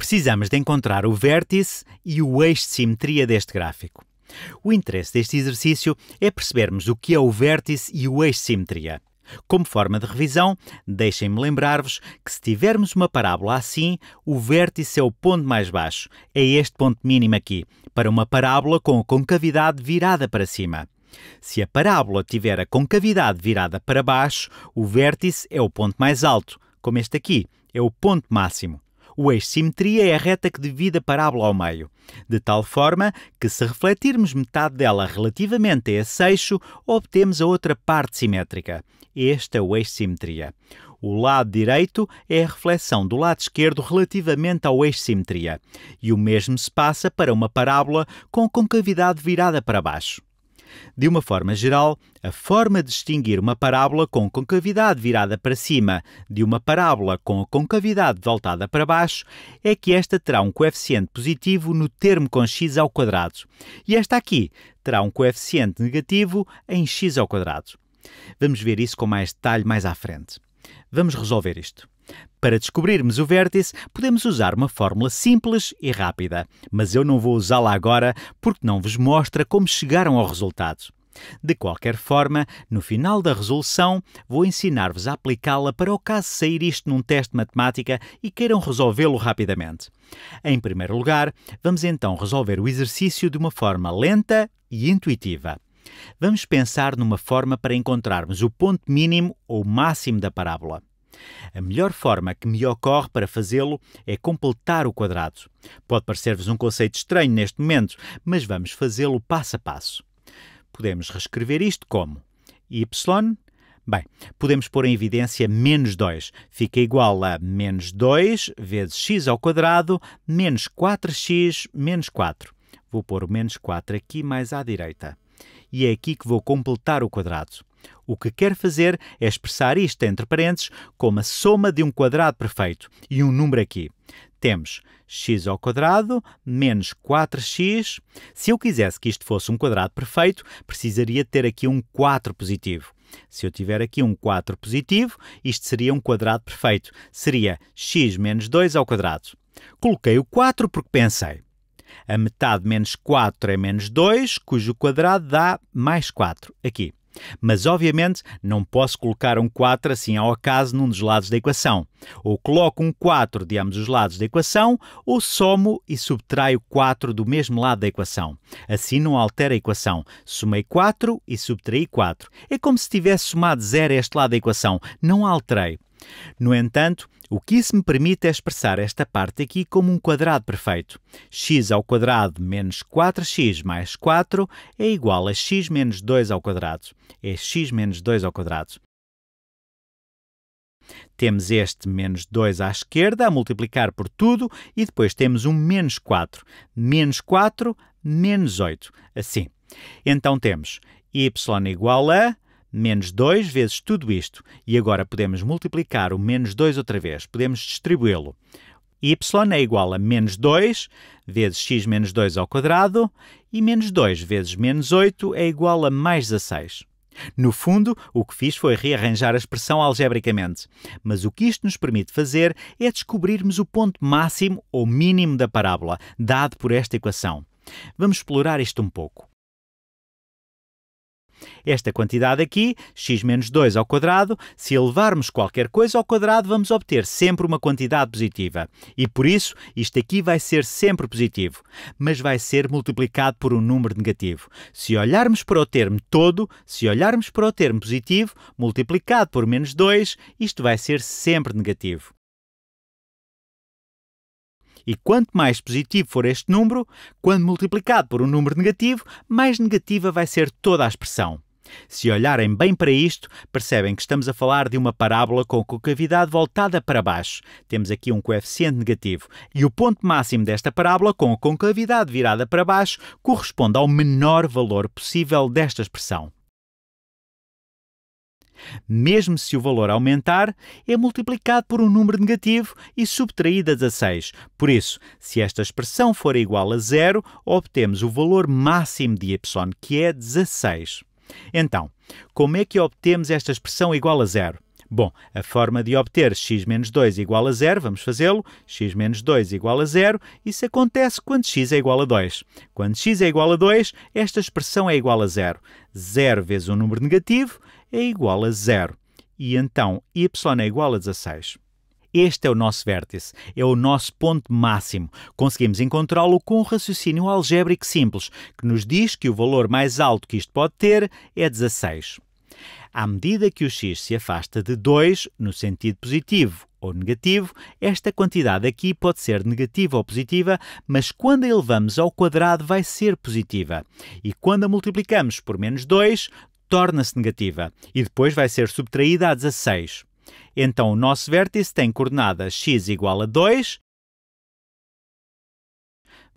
Precisamos de encontrar o vértice e o eixo de simetria deste gráfico. O interesse deste exercício é percebermos o que é o vértice e o eixo de simetria. Como forma de revisão, deixem-me lembrar-vos que se tivermos uma parábola assim, o vértice é o ponto mais baixo, é este ponto mínimo aqui, para uma parábola com a concavidade virada para cima. Se a parábola tiver a concavidade virada para baixo, o vértice é o ponto mais alto, como este aqui, é o ponto máximo. O eixo simetria é a reta que divide a parábola ao meio, de tal forma que, se refletirmos metade dela relativamente a esse eixo, obtemos a outra parte simétrica. Este é o eixo simetria. O lado direito é a reflexão do lado esquerdo relativamente ao eixo simetria, e o mesmo se passa para uma parábola com concavidade virada para baixo. De uma forma geral, a forma de distinguir uma parábola com concavidade virada para cima de uma parábola com a concavidade voltada para baixo é que esta terá um coeficiente positivo no termo com x ao quadrado e esta aqui terá um coeficiente negativo em x ao quadrado. Vamos ver isso com mais detalhe mais à frente. Vamos resolver isto. Para descobrirmos o vértice, podemos usar uma fórmula simples e rápida, mas eu não vou usá-la agora porque não vos mostra como chegaram ao resultado. De qualquer forma, no final da resolução, vou ensinar-vos a aplicá-la para o caso sair isto num teste de matemática e queiram resolvê-lo rapidamente. Em primeiro lugar, vamos então resolver o exercício de uma forma lenta e intuitiva. Vamos pensar numa forma para encontrarmos o ponto mínimo ou máximo da parábola. A melhor forma que me ocorre para fazê-lo é completar o quadrado. Pode parecer-vos um conceito estranho neste momento, mas vamos fazê-lo passo a passo. Podemos reescrever isto como y Bem, podemos pôr em evidência menos 2. Fica igual a menos 2 vezes x ao quadrado menos 4x menos 4. Vou pôr o menos 4 aqui mais à direita. E é aqui que vou completar o quadrado. O que quer fazer é expressar isto entre parênteses como a soma de um quadrado perfeito e um número aqui. Temos x ao quadrado menos 4x. Se eu quisesse que isto fosse um quadrado perfeito, precisaria ter aqui um 4 positivo. Se eu tiver aqui um 4 positivo, isto seria um quadrado perfeito. Seria x menos 2 ao quadrado. Coloquei o 4 porque pensei. A metade menos 4 é menos 2, cujo quadrado dá mais 4. Aqui. Mas, obviamente, não posso colocar um 4 assim ao acaso num dos lados da equação. Ou coloco um 4 de ambos os lados da equação, ou somo e subtraio 4 do mesmo lado da equação. Assim não altera a equação. Somei 4 e subtraí 4. É como se tivesse somado 0 a este lado da equação. Não alterei. No entanto, o que isso me permite é expressar esta parte aqui como um quadrado perfeito. x ao quadrado menos 4x mais 4 é igual a x menos 2 ao quadrado. É x menos 2 ao quadrado. Temos este menos 2 à esquerda a multiplicar por tudo e depois temos um menos 4. Menos 4, menos 8. Assim. Então temos y igual a menos 2 vezes tudo isto. E agora podemos multiplicar o menos 2 outra vez. Podemos distribuí-lo. y é igual a menos 2 vezes x menos 2 ao quadrado e menos 2 vezes menos 8 é igual a mais 16. No fundo, o que fiz foi rearranjar a expressão algebricamente, mas o que isto nos permite fazer é descobrirmos o ponto máximo ou mínimo da parábola, dado por esta equação. Vamos explorar isto um pouco. Esta quantidade aqui, x menos 2 ao quadrado, se elevarmos qualquer coisa ao quadrado, vamos obter sempre uma quantidade positiva. E por isso, isto aqui vai ser sempre positivo, mas vai ser multiplicado por um número negativo. Se olharmos para o termo todo, se olharmos para o termo positivo, multiplicado por menos 2, isto vai ser sempre negativo. E quanto mais positivo for este número, quando multiplicado por um número negativo, mais negativa vai ser toda a expressão. Se olharem bem para isto, percebem que estamos a falar de uma parábola com concavidade voltada para baixo. Temos aqui um coeficiente negativo. E o ponto máximo desta parábola, com a concavidade virada para baixo, corresponde ao menor valor possível desta expressão. Mesmo se o valor aumentar, é multiplicado por um número negativo e subtraído a 16. Por isso, se esta expressão for igual a zero, obtemos o valor máximo de y, que é 16. Então, como é que obtemos esta expressão igual a zero? Bom, a forma de obter x menos 2 igual a zero, vamos fazê-lo, x menos 2 igual a zero, isso acontece quando x é igual a 2. Quando x é igual a 2, esta expressão é igual a zero. 0 vezes um número negativo é igual a zero. E então y é igual a 16. Este é o nosso vértice, é o nosso ponto máximo. Conseguimos encontrá-lo com um raciocínio algébrico simples, que nos diz que o valor mais alto que isto pode ter é 16. À medida que o x se afasta de 2, no sentido positivo ou negativo, esta quantidade aqui pode ser negativa ou positiva, mas quando a elevamos ao quadrado vai ser positiva. E quando a multiplicamos por menos 2, torna-se negativa e depois vai ser subtraída a 16. Então, o nosso vértice tem coordenadas x igual a 2.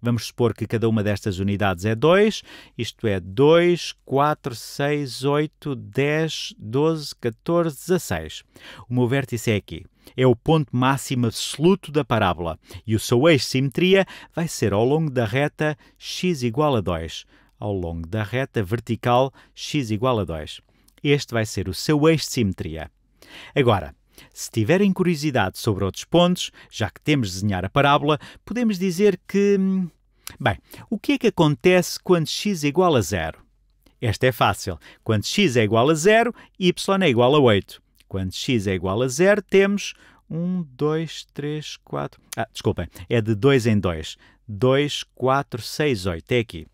Vamos supor que cada uma destas unidades é 2, isto é 2, 4, 6, 8, 10, 12, 14, 16. O meu vértice é aqui. É o ponto máximo absoluto da parábola e o seu eixo de simetria vai ser ao longo da reta x igual a 2, ao longo da reta vertical x igual a 2. Este vai ser o seu eixo de simetria. Agora, se tiverem curiosidade sobre outros pontos, já que temos de desenhar a parábola, podemos dizer que. Hum, bem, o que é que acontece quando x é igual a zero? Esta é fácil. Quando x é igual a zero, y é igual a 8. Quando x é igual a zero, temos 1, 2, 3, 4. Ah, desculpem, é de 2 em 2. 2, 4, 6, 8. É aqui.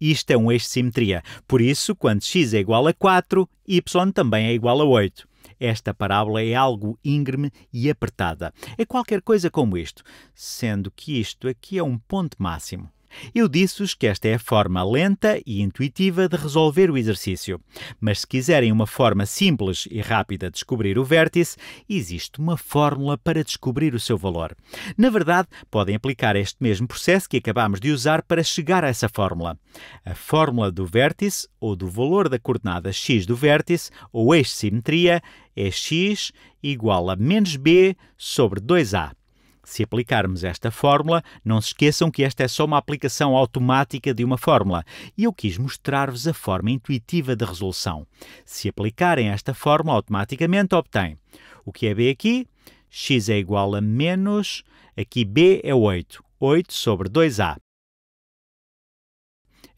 Isto é um eixo de simetria. Por isso, quando x é igual a 4, y também é igual a 8. Esta parábola é algo íngreme e apertada. É qualquer coisa como isto, sendo que isto aqui é um ponto máximo. Eu disse-vos que esta é a forma lenta e intuitiva de resolver o exercício. Mas se quiserem uma forma simples e rápida de descobrir o vértice, existe uma fórmula para descobrir o seu valor. Na verdade, podem aplicar este mesmo processo que acabamos de usar para chegar a essa fórmula. A fórmula do vértice, ou do valor da coordenada x do vértice, ou eixo de simetria, é x igual a menos b sobre 2a. Se aplicarmos esta fórmula, não se esqueçam que esta é só uma aplicação automática de uma fórmula e eu quis mostrar-vos a forma intuitiva de resolução. Se aplicarem esta fórmula, automaticamente obtêm o que é b aqui, x é igual a menos, aqui b é 8, 8 sobre 2a.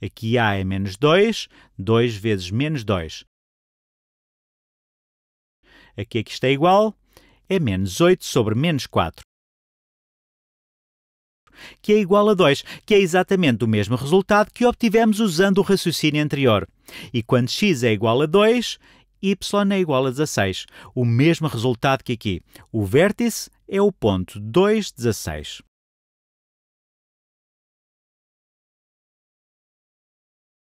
Aqui a é menos 2, 2 vezes menos 2. Aqui é que está igual, é menos 8 sobre menos 4 que é igual a 2, que é exatamente o mesmo resultado que obtivemos usando o raciocínio anterior. E quando x é igual a 2, y é igual a 16. O mesmo resultado que aqui. O vértice é o ponto 2, 16.